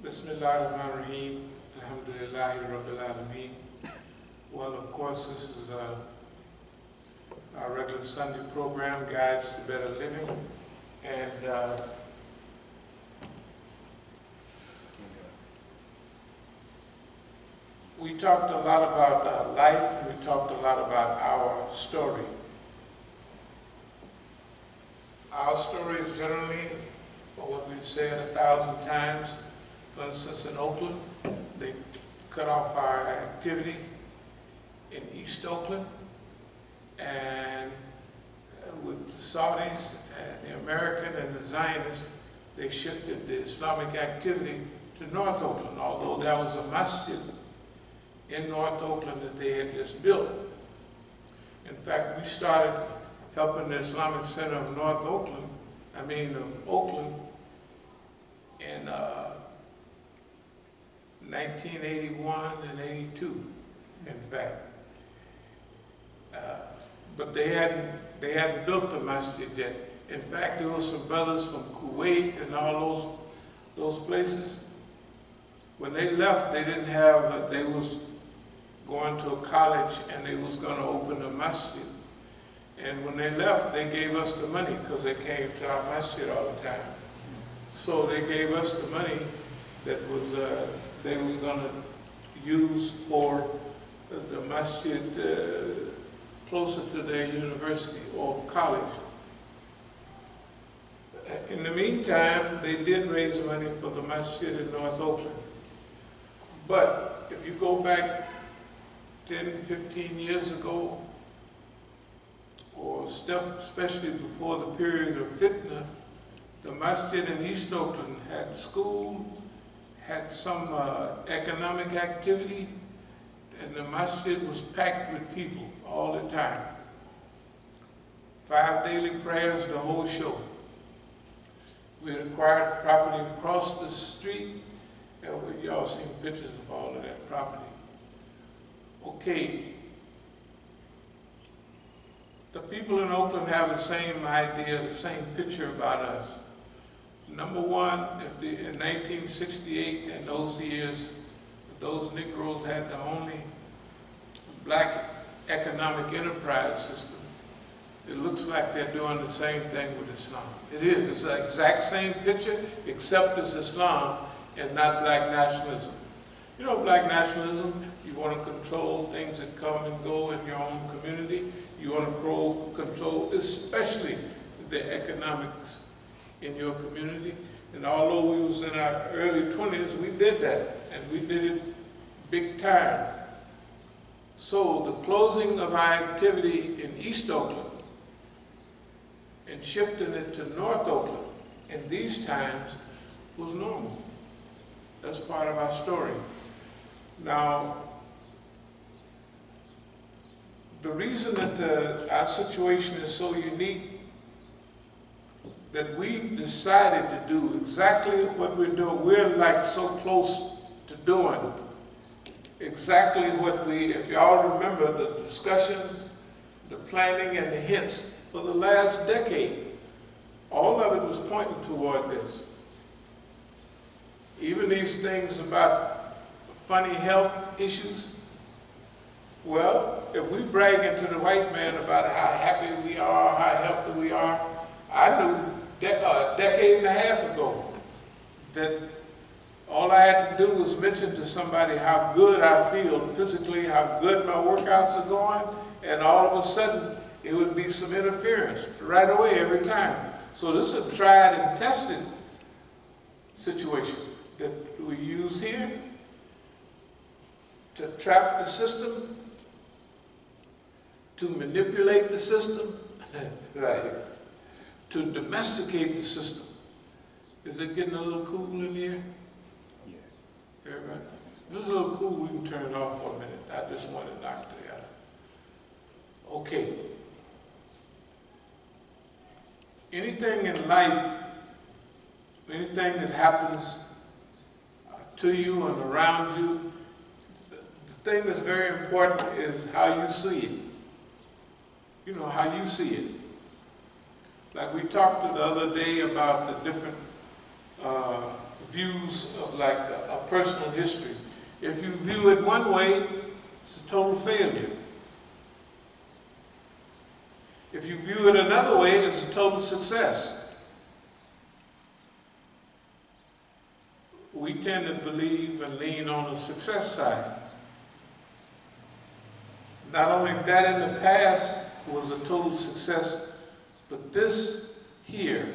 Bismillahirrahmanirrahim. Alhamdulillahi Rabbil Alameen. Well, of course, this is uh, our regular Sunday program, Guides to Better Living. And uh, we talked a lot about uh, life we talked a lot about our story. Our story is generally what we've said a thousand times. For instance, in Oakland, they cut off our activity in East Oakland. And with the Saudis and the American and the Zionists, they shifted the Islamic activity to North Oakland, although there was a masjid in North Oakland that they had just built. In fact, we started helping the Islamic Center of North Oakland, I mean of Oakland, in uh, 1981 and 82, in fact. Uh, but they hadn't, they hadn't built the masjid yet. In fact, there were some brothers from Kuwait and all those, those places. When they left, they didn't have, uh, they was going to a college and they was going to open a masjid. And when they left, they gave us the money because they came to our masjid all the time. So they gave us the money that was uh, they was going to use for the masjid uh, closer to their university or college. In the meantime, they did raise money for the masjid in North Oakland. But if you go back 10, 15 years ago, or stuff, especially before the period of fitna, the masjid in East Oakland had school, had some uh, economic activity, and the masjid was packed with people all the time. Five daily prayers, the whole show. We had acquired property across the street, and we y'all seen pictures of all of that property. Okay, the people in Oakland have the same idea, the same picture about us. Number one, if the, in 1968, in those years, those Negroes had the only black economic enterprise system, it looks like they're doing the same thing with Islam. It is. It's the exact same picture, except it's Islam and not black nationalism. You know, black nationalism, you want to control things that come and go in your own community. You want to control especially the economics in your community. And although we was in our early 20s, we did that, and we did it big time. So the closing of our activity in East Oakland and shifting it to North Oakland in these times was normal. That's part of our story. Now, the reason that the, our situation is so unique that we decided to do exactly what we're doing. We're like so close to doing exactly what we, if y'all remember the discussions, the planning and the hints for the last decade, all of it was pointing toward this. Even these things about funny health issues, well, if we brag into the white man about how happy we are, how healthy we are, I knew a uh, decade and a half ago that all I had to do was mention to somebody how good I feel physically, how good my workouts are going, and all of a sudden it would be some interference right away every time. So this is a tried and tested situation that we use here to trap the system, to manipulate the system, right, to domesticate the system. Is it getting a little cool in here? Yeah. Everybody? If it's a little cool, we can turn it off for a minute. I just want to knock it out. Okay. Anything in life, anything that happens uh, to you and around you, the thing that's very important is how you see it. You know, how you see it. Like we talked the other day about the different uh, views of like a, a personal history. If you view it one way, it's a total failure. If you view it another way, it's a total success. We tend to believe and lean on the success side. Not only that in the past was a total success, but this here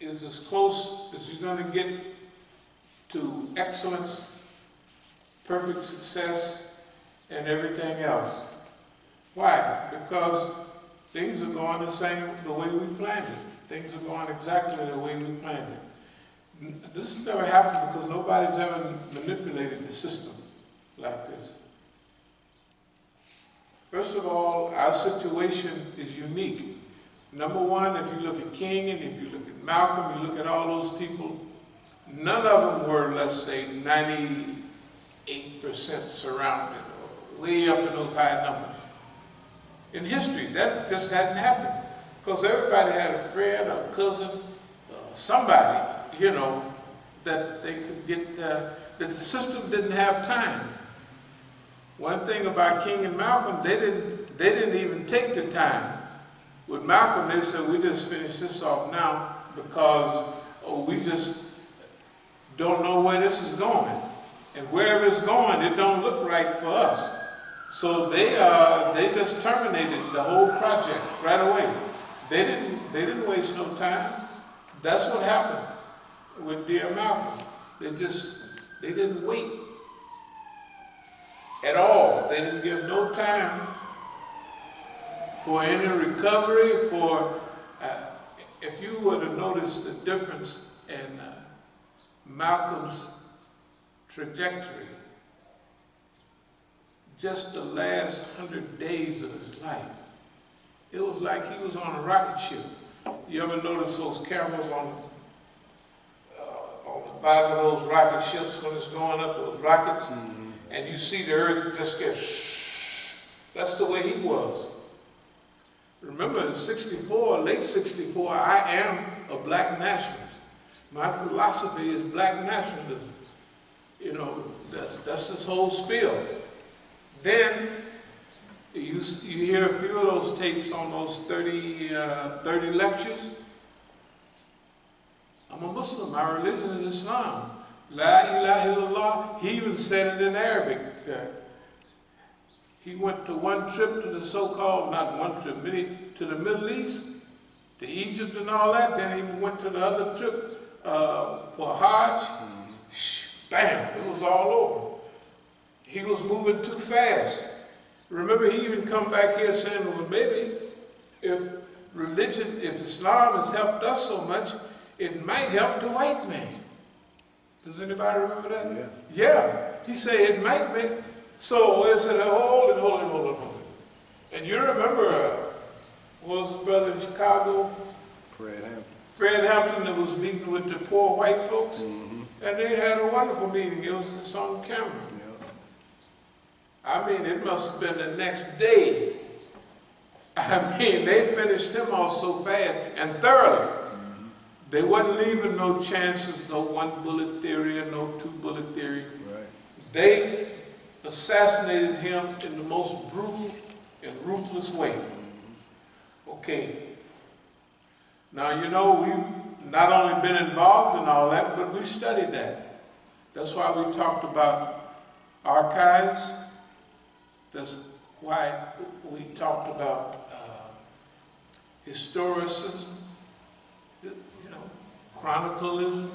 is as close as you're going to get to excellence, perfect success, and everything else. Why? Because things are going the same the way we planned it. Things are going exactly the way we planned it. This has never happened because nobody's ever manipulated the system like this. First of all, our situation is unique. Number one, if you look at King and if you look at Malcolm, you look at all those people, none of them were, let's say, 98% surrounded, or way up in those high numbers. In history, that just hadn't happened. Because everybody had a friend, a cousin, uh, somebody, you know, that they could get, uh, that the system didn't have time. One thing about King and Malcolm, they didn't, they didn't even take the time. With Malcolm, they said, we just finish this off now because oh, we just don't know where this is going. And wherever it's going, it don't look right for us. So they, uh, they just terminated the whole project right away. They didn't, they didn't waste no time. That's what happened with dear Malcolm. They just, they didn't wait at all. They didn't give no time for any recovery, for, uh, if you were to notice the difference in uh, Malcolm's trajectory, just the last hundred days of his life, it was like he was on a rocket ship. You ever notice those cameras on, uh, on the bottom of those rocket ships when it's going up, those rockets? Mm -hmm and you see the earth just get shh. That's the way he was. Remember in 64, late 64, I am a black nationalist. My philosophy is black nationalism. You know, that's, that's this whole spiel. Then you, you hear a few of those tapes on those 30, uh, 30 lectures. I'm a Muslim, my religion is Islam. La ilaha illallah, he even said it in Arabic. Uh, he went to one trip to the so-called, not one trip, many, to the Middle East, to Egypt and all that. Then he went to the other trip uh, for Hajj. Mm -hmm. Bam, it was all over. He was moving too fast. Remember, he even come back here saying, well, maybe if religion, if Islam has helped us so much, it might help the white man. Does anybody remember that? Yeah. Yeah. He said it might make, so it said, hold it, hold it, hold it, hold it. And you remember, uh, was his brother in Chicago? Fred Hampton. Fred Hampton that was meeting with the poor white folks. Mm -hmm. And they had a wonderful meeting. It was it's on camera. Yeah. I mean, it must have been the next day. I mean, they finished him off so fast and thoroughly. They wasn't leaving no chances, no one bullet theory or no two bullet theory. Right. They assassinated him in the most brutal and ruthless way. Okay. Now, you know, we've not only been involved in all that, but we studied that. That's why we talked about archives. That's why we talked about uh, historicism chronicalism,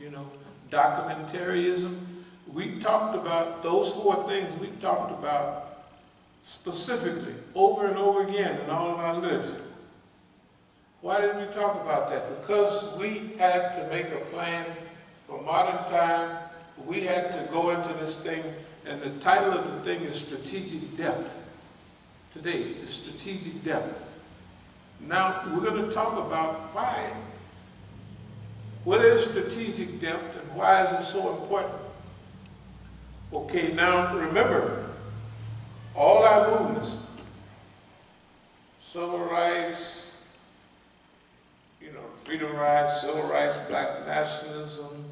you know, documentarianism. We talked about those four things we talked about specifically over and over again in all of our literature. Why did we talk about that? Because we had to make a plan for modern time. We had to go into this thing, and the title of the thing is Strategic Depth. Today, is Strategic Depth. Now, we're going to talk about why what is strategic depth and why is it so important? Okay, now remember, all our movements, civil rights, you know, freedom rights, civil rights, black nationalism,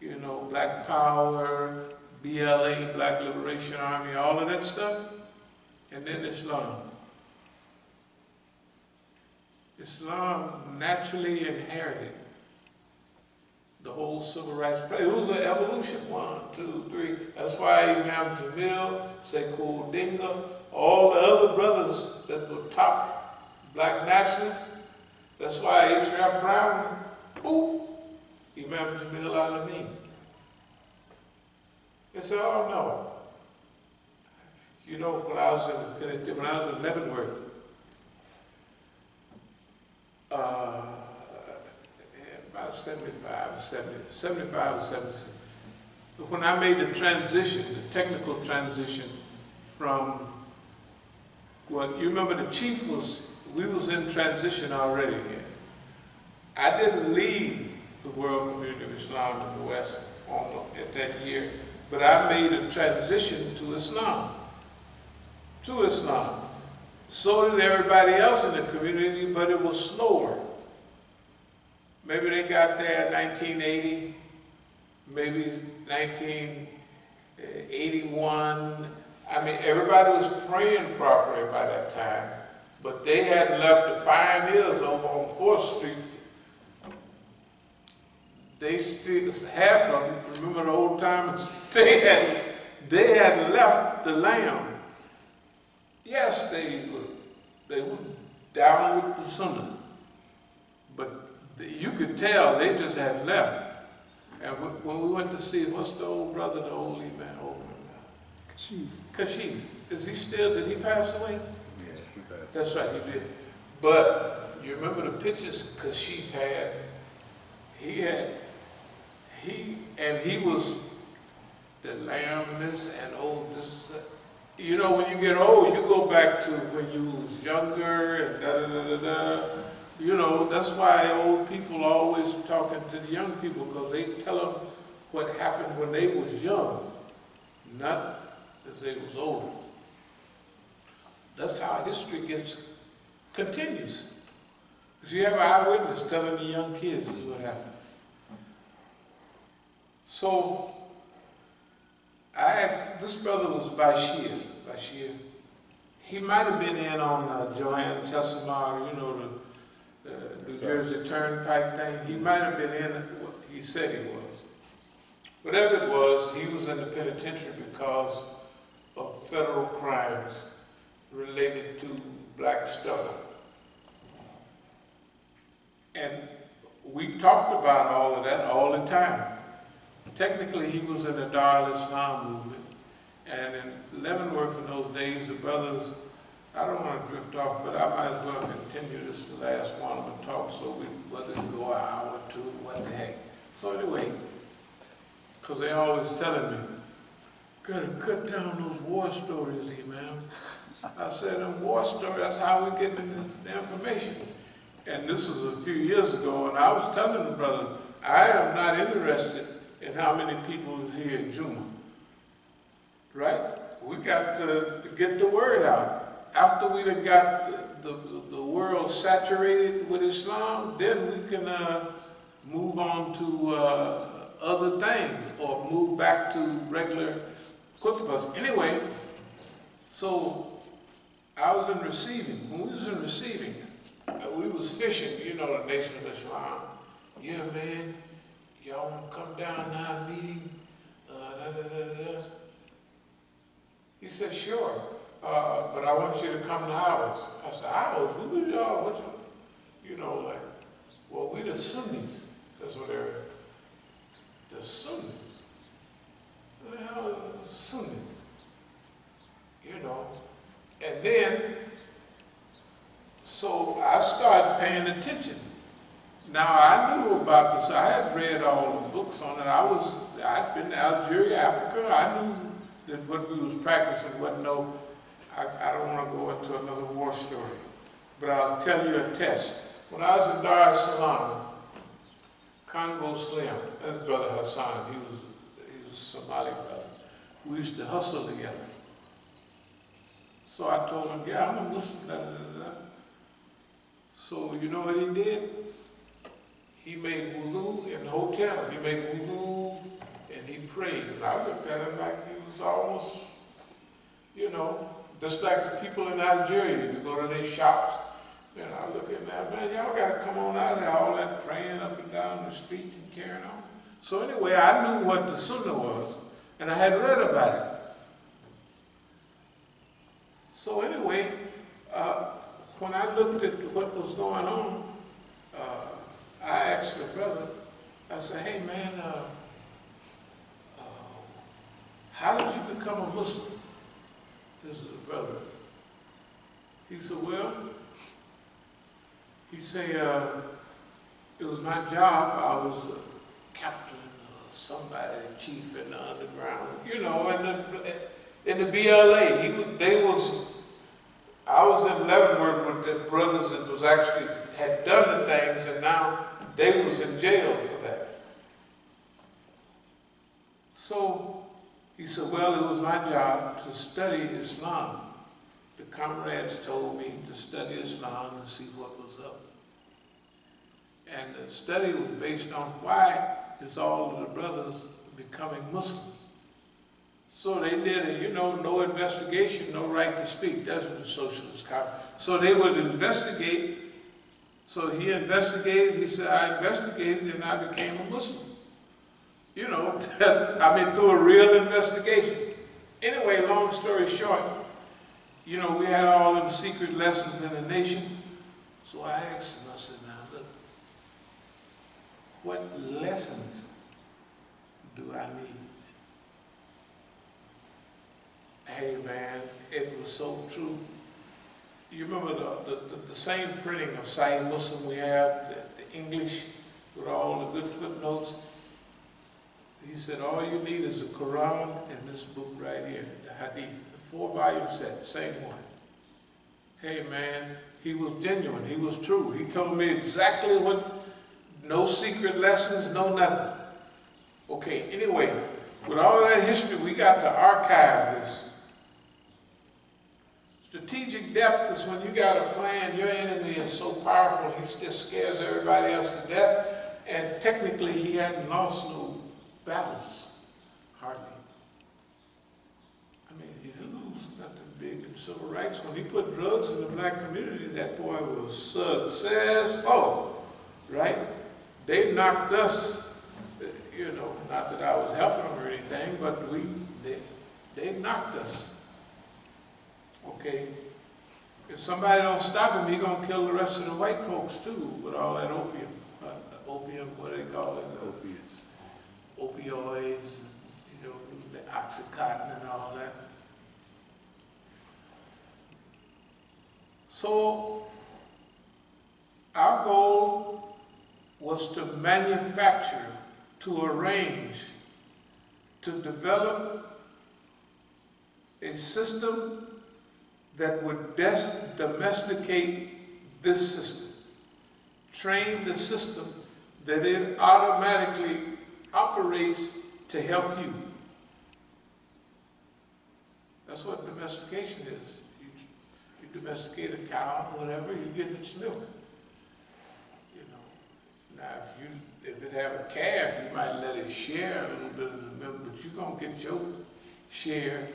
you know, black power, BLA, Black Liberation Army, all of that stuff, and then Islam. Islam naturally inherited the whole civil rights. It was an evolution, one, two, three. That's why Imam Jamil, Sekou Odinga, all the other brothers that were top black nationalists, that's why H. Rap Brown, boop, Imam Jamil Al-Amin. They said, oh no. You know, when I was in when I was in Leavenworth, uh, about 75, 70, 75 or 76. When I made the transition, the technical transition from what, you remember the chief was, we was in transition already here. I didn't leave the World Community of Islam in the West on, at that year, but I made a transition to Islam, to Islam. So did everybody else in the community, but it was slower. Maybe they got there in 1980, maybe 1981. I mean, everybody was praying properly by that time, but they hadn't left the pioneers over on 4th Street. They still, half of them, remember the old timers, they had, they had left the lamb. Yes, they were, they were down with the but you could tell they just had left. And when we went to see, what's the old brother, the old man, old Kashif. Kashif, is he still, did he pass away? Yes, he passed. That's right, he did. But you remember the pictures Kashif had? He had, he, and he was the lambness and oldest. You know, when you get old, you go back to when you was younger and da da da da da. You know, that's why old people always talking to the young people because they tell them what happened when they was young, not as they was older. That's how history gets continues. Because you have an eyewitness telling the young kids is what happened. So I asked, this brother was Bashir. Bashir. He might have been in on uh, Joanne Chesimard, you know, the New Jersey Turnpike thing. He might have been in, what he said he was. Whatever it was, he was in the penitentiary because of federal crimes related to black struggle. And we talked about all of that all the time. Technically, he was in the Dar al-Islam movement. And in Leavenworth in those days, the brothers, I don't want to drift off, but I might as well continue. This is the last one of the talk, so we, whether it go an hour or two, what the heck. So anyway, because they always telling me, gotta cut down those war stories, Imam. I said, them war stories, that's how we're get the information. And this was a few years ago, and I was telling the brother, I am not interested in how many people is here in Juma. Right? We got to get the word out. After we done got the, the, the world saturated with Islam, then we can uh, move on to uh, other things or move back to regular khutbahs. Anyway, so I was in receiving. When we was in receiving, uh, we was fishing, you know, the Nation of Islam. Yeah, man, y'all want to come down to our meeting? Uh, da, da, da. He said, sure, uh, but I want you to come to ours. I said, ours? Who are y'all? What you, you know, like, well, we the Sunnis. That's what they're, the Sunnis. What the hell is Sunnis? You know, and then, so I started paying attention. Now I knew about this. I had read all the books on it. I was, I'd been to Algeria, Africa. I knew that what we was practicing wasn't no, I, I don't want to go into another war story. But I'll tell you a test. When I was in Dar es Salaam, Congo Slim, that's Brother Hassan, he was, he was Somali brother. We used to hustle together. So I told him, yeah, I'm a Muslim. So you know what he did? he made wudu in the hotel. He made wudu and he prayed. And I looked at him like he was almost, you know, just like the people in Algeria. You go to their shops, and I look at that, man, y'all got to come on out of there, all that praying up and down the street and carrying on. So anyway, I knew what the sunnah was, and I had read about it. So anyway, uh, when I looked at what was going on, uh, I asked the brother, I said, hey man, uh, uh, how did you become a Muslim? This is a brother. He said, well, he said, uh, it was my job. I was a captain or somebody, chief in the underground, you know, in the, in the BLA. He, they was, I was in Leavenworth with the brothers that was actually, had done the things and now they was in jail for that. So he said, well, it was my job to study Islam. The comrades told me to study Islam and see what was up. And the study was based on why is all of the brothers becoming Muslims. So they did a, you know, no investigation, no right to speak. That's what the socialists call So they would investigate. So he investigated, he said, I investigated and I became a Muslim. You know, I mean, through a real investigation. Anyway, long story short, you know, we had all them secret lessons in the nation. So I asked him, I said, now look, what lessons do I need? Hey man, it was so true. You remember the, the, the, the same printing of Sahih Muslim we have, the, the English with all the good footnotes? He said, all you need is the Quran and this book right here, the Hadith, the four volume set, same one. Hey man, he was genuine, he was true. He told me exactly what, no secret lessons, no nothing. Okay, anyway, with all that history, we got to archive this. Strategic depth is when you got a plan, your enemy is so powerful, he just scares everybody else to death, and technically he hadn't lost no battles, hardly. I mean, he didn't lose nothing big in civil rights. When he put drugs in the black community, that boy was successful, right? They knocked us, you know, not that I was helping them or anything, but we, they, they knocked us. Okay? If somebody don't stop him, he gonna kill the rest of the white folks too, with all that opium, uh, opium, what do they call it? Opioids, you know, the Oxycontin and all that. So our goal was to manufacture, to arrange, to develop a system that would domesticate this system, train the system that it automatically operates to help you. That's what domestication is. You, you domesticate a cow, whatever, you get its milk. You know. Now, if you if it have a calf, you might let it share a little bit of the milk, but you're gonna get your share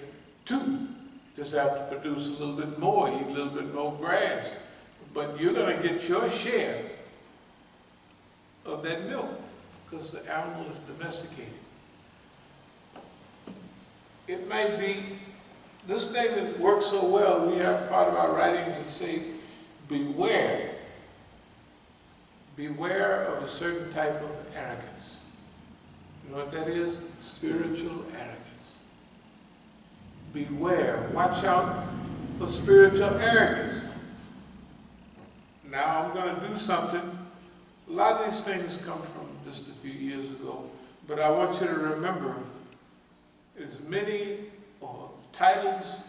too. Just have to produce a little bit more, eat a little bit more grass. But you're gonna get your share of that milk because the animal is domesticated. It might be, this statement works so well, we have part of our writings that say, beware. Beware of a certain type of arrogance. You know what that is? Spiritual arrogance. Beware. Watch out for spiritual arrogance. Now I'm going to do something a lot of these things come from just a few years ago, but I want you to remember as many uh, titles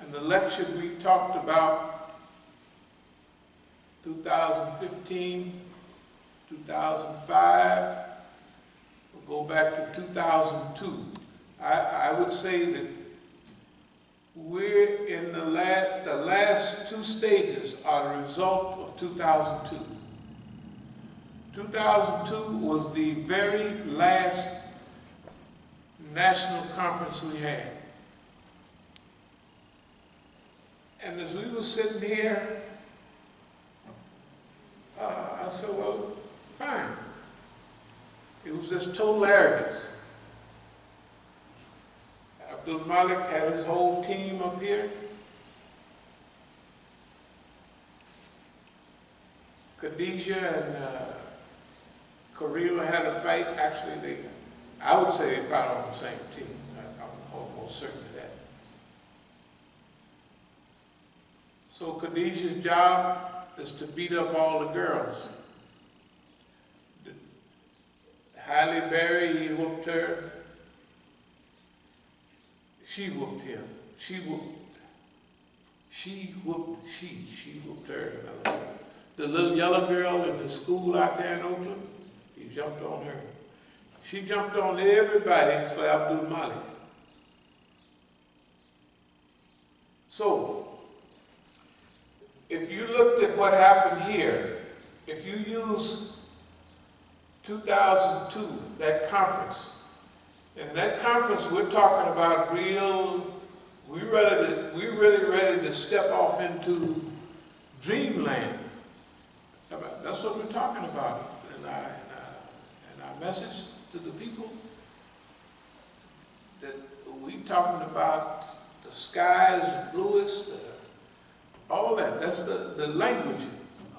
and the lecture we talked about 2015, 2005, we'll go back to 2002. I, I would say that we're in the last, the last two stages are the result of 2002. 2002 was the very last national conference we had. And as we were sitting here, uh, I said, well, fine. It was just total arrogance. Abdul Malik had his whole team up here. Khadijah and uh, Karima had a fight. Actually, they, I would say they're probably on the same team. I- I'm almost certain of that. So Khadijah's job is to beat up all the girls. Halle Berry, he whooped her. She whooped him. She whooped. She whooped, she, she whooped her. The little yellow girl in the school out there in Oakland, jumped on her. She jumped on everybody for Abdul Malik. So, if you looked at what happened here, if you use 2002, that conference, in that conference, we're talking about real, we ready to, we really ready to step off into dreamland. That's what we're talking about in our, in our, in our message to the people. That we talking about the skies, the bluest, the all that, that's the, the language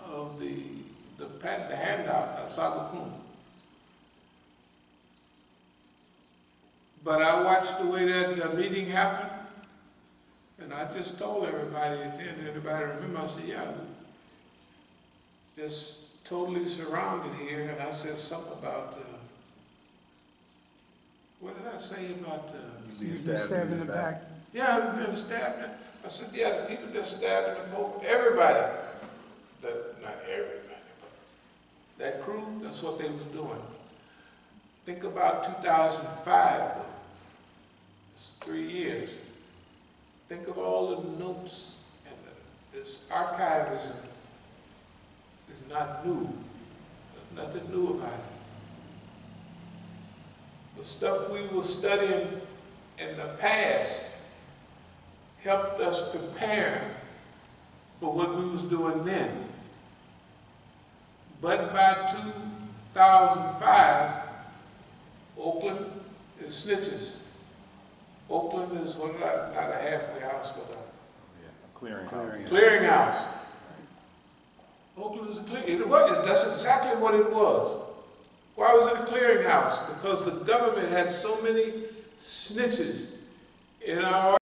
of the, the, the handout, As-Sabiqun. But I watched the way that uh, meeting happened, and I just told everybody, end, everybody remember, I said, yeah, just totally surrounded here, and I said something about, uh, what did I say about, uh, Being You stabbed in the back. yeah, I've been stabbed. I said, yeah, the people that stabbed in the Pope, everybody. That, not everybody, but that crew, that's what they was doing. Think about 2005, it's three years. Think of all the notes and the- this archivism is not new. There's nothing new about it. The stuff we were studying in the past helped us prepare for what we was doing then. But by 2005, Oakland is snitches. Oakland is what, not, not a halfway house, but Clearing. a clearinghouse. Oakland is a clear, it was, that's exactly what it was. Why was it a clearinghouse? Because the government had so many snitches in our